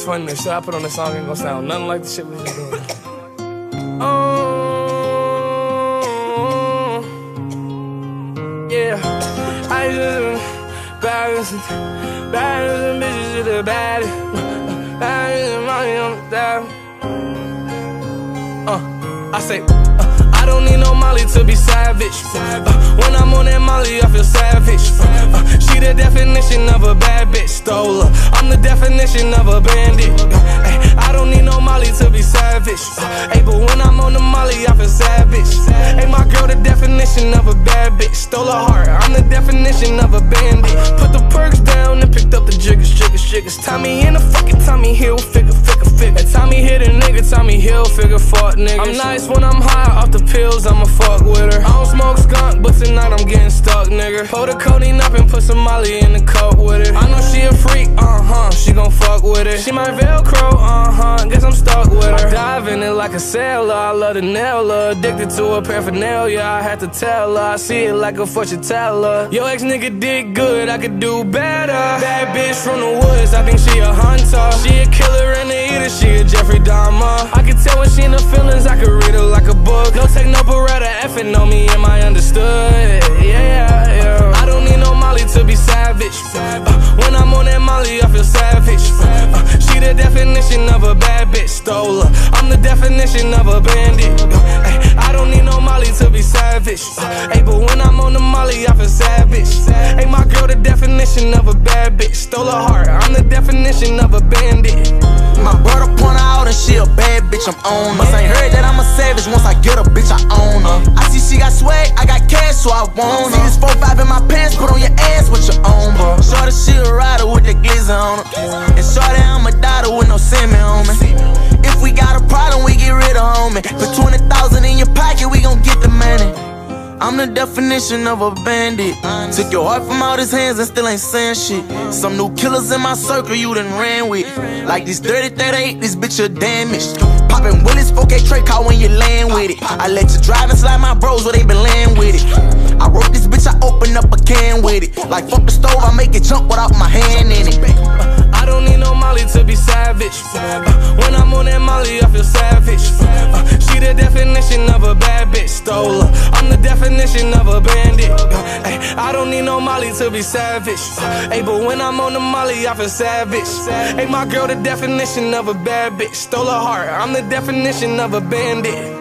it's funny. The shit I put on the song ain't gonna sound nothing like the shit we was doing. Oh, yeah. I just balance, balance, bitches to the bad. Balance, money on the dime. Uh, I say, uh, I don't need no Molly to be savage. Uh, when I'm on that Molly, I feel savage. Uh, she the definition of a bad definition of a bandit. I don't need no Molly to be savage. Ay, but when I'm on the Molly, I feel savage. Hey, my girl, the definition of a bad bitch, stole her heart. I'm the definition of a bandit. Put the Percs down and picked up the jiggers, jiggers, jiggers. Tommy in the fucking Tommy Hilfiger, figure, figure. Tommy hit a nigga, Tommy Hilfiger, fuck nigga. I'm nice when I'm high off the pills, I'ma fuck with her. I don't smoke skunk, but tonight I'm getting stuck, nigga. Pull the codeine up and put some Molly in the cup with it. She my Velcro, uh huh, guess I'm stuck with her. I dive in it like a sailor, I love the nail her. Addicted to her paraphernalia, I had to tell her. I see it like a fortune teller. Yo, ex nigga did good, I could do better. Bad bitch from the woods, I think she a hunter. She a killer and a eater, she a Jeffrey Dahmer. I can tell when she in the feelings, I could read her like a book. No take no beretta, effing on me, am I understood? Yeah, yeah. yeah. I don't need no Molly to be savage. Uh, when I'm on that Molly, I feel savage. Uh, the definition of a bad bitch, stole her. I'm the definition of a bandit. Uh, ay, I don't need no Molly to be savage. Uh, ay, but when I'm on the Molly, I feel savage. Hey, my girl, the definition of a bad bitch, stole her heart. I'm the definition of a bandit. My brother point out and she a bad bitch, I'm on her. Must ain't heard that I'm a savage, once I get a bitch, I own her. I see she got swag, I got cash, so I want her. See this 4-5 in my pants, put on your ass with your own, bro. Shorty, she a rider with the glizzy on her. I'm with no semen me. If we got a problem, we get rid of homie. Put 20,000 in your pocket, we gon' get the money. I'm the definition of a bandit. Took your heart from out his hands and still ain't saying shit. Some new killers in my circle you done ran with. Like this 30 38, this bitch a damaged. Poppin' Willis, 4K Trey call when you land with it. I let you drive and slide my bros where they been laying with it. I wrote this bitch, I open up a can with it. Like fuck the stove, I make it jump without my hand in it. Molly to be savage. Uh, when I'm on that Molly, I feel savage. Uh, she the definition of a bad bitch. Stole her. I'm the definition of a bandit. Uh, ay, I don't need no Molly to be savage. Uh, hey, but when I'm on the Molly, I feel savage. Ain't my girl, the definition of a bad bitch. Stole her heart. I'm the definition of a bandit.